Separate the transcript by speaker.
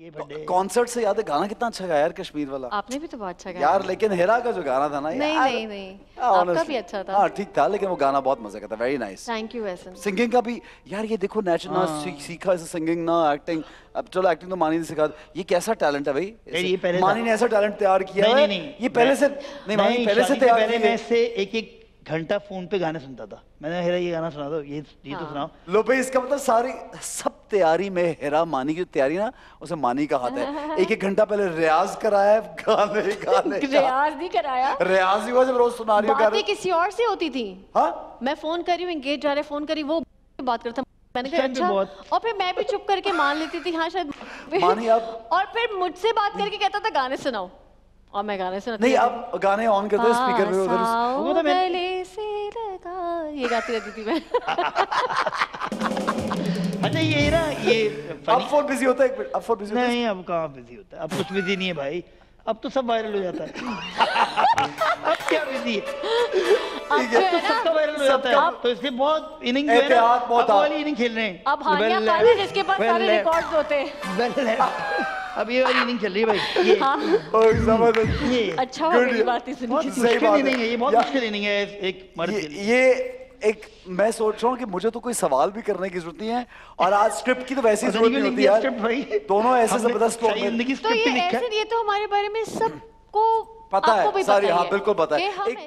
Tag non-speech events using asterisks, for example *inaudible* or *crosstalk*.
Speaker 1: ये
Speaker 2: कॉन्सर्ट से याद है गाना कितना अच्छा गाया यार कश्मीर वाला।
Speaker 3: आपने भी तो बहुत अच्छा गाया
Speaker 2: यार लेकिन हेरा का जो गाना था ना
Speaker 3: नहीं,
Speaker 2: यार,
Speaker 3: नहीं, नहीं।
Speaker 2: हाँ,
Speaker 3: आपका भी अच्छा था।
Speaker 2: हाँ ठीक था लेकिन वो गाना बहुत मज़े का था वेरी नाइस
Speaker 3: थैंक यू एसन
Speaker 2: सिंगिंग का भी यार ये देखो नेचुरल ना
Speaker 1: हाँ।
Speaker 2: सीखा ऐसे सिंगिंग ना एक्टिंग अब चलो एक्टिंग तो मानी ने सिखा। ये कैसा टैलेंट है भाई?
Speaker 1: यार, ये पहले
Speaker 2: मानी ने ऐसा टैलेंट तैयार किया
Speaker 1: नहीं
Speaker 2: है?
Speaker 1: नहीं नहीं।
Speaker 2: ये पहले से नहीं मानी पहले से तैयार
Speaker 1: पहले
Speaker 2: किया
Speaker 1: मैं इससे एक एक घंटा फ़ोन पे गाने सुनता था। मैंने हेरा ये गाना सुना दो ये ये तो
Speaker 3: हाँ।
Speaker 1: सुनाओ।
Speaker 2: लो भाई इसका मतलब सारी सब तैयारी में हेरा मानी की तैयारी ना उसे मानी का हाथ है। *laughs* एक एक घंटा पहले रियाज कराया है गाने गाने *laughs*
Speaker 3: रियाज नहीं कराया।
Speaker 2: रियाज ही हुआ जब रोज सुना रही हो
Speaker 3: बातें
Speaker 2: गाने।
Speaker 3: किसी और से होती थी।
Speaker 2: हाँ?
Speaker 3: मैं फ़ोन कर रही हूँ एंगेज जा रहे फ़ोन करी वो बात करता मैंने कहा अच्छा। और फिर मैं भी चुप करके मान लेती थी हाँ शायद *laughs*
Speaker 2: मानी आप-
Speaker 3: और फिर मुझसे बात करके कहता था गाने सुनाओ। और मैं गाने सुनाती
Speaker 2: नहीं आप गाने ऑन करते हो स्पीकर पे उधर
Speaker 1: वो तो मैं-
Speaker 3: गाती रहती थी मैं। *laughs*
Speaker 1: अच्छा ये हेरा ये
Speaker 2: अब फ़ोन बिज़ी होता है एक अब फ़ोन बिज़ी
Speaker 1: नहीं अब कहाँ बिज़ी होता है? अब कुछ बिज़ी नहीं है भाई। अब तो सब वायरल हो जाता है। *laughs* अब क्या बिज़ी है?
Speaker 3: अब है। ना
Speaker 1: सबका वायरल हो जाता है। तो इसलिए बहुत इनिंग जो है ना
Speaker 2: बहुत
Speaker 1: वाली इनिंग खेल रहे हैं।
Speaker 3: अब हानिया जिसके पास सारे रिकॉर्ड्स होते हैं।
Speaker 1: अब ये वाली इनिंग चल रही है भाई। ये
Speaker 3: हाँ।
Speaker 1: ये
Speaker 3: अच्छा बात ही
Speaker 1: बहुत
Speaker 2: सही
Speaker 1: मुश्किल
Speaker 2: बात।
Speaker 1: इनिंग ये बहुत मुश्किल इनिंग है एक मर्द
Speaker 2: ये एक मैं सोच रहा हूँ कि मुझे तो कोई सवाल भी करने की ज़रूरत नहीं है और आज स्क्रिप्ट की तो वैसे ही ज़रूरत
Speaker 1: नहीं
Speaker 2: होती यार दोनों ऐसे ज़बरदस्त लोग हैं।
Speaker 3: तो ये तो हमारे बारे में सबको
Speaker 2: पता है, सॉरी
Speaker 3: हाँ,
Speaker 2: बिल्कुल पता है।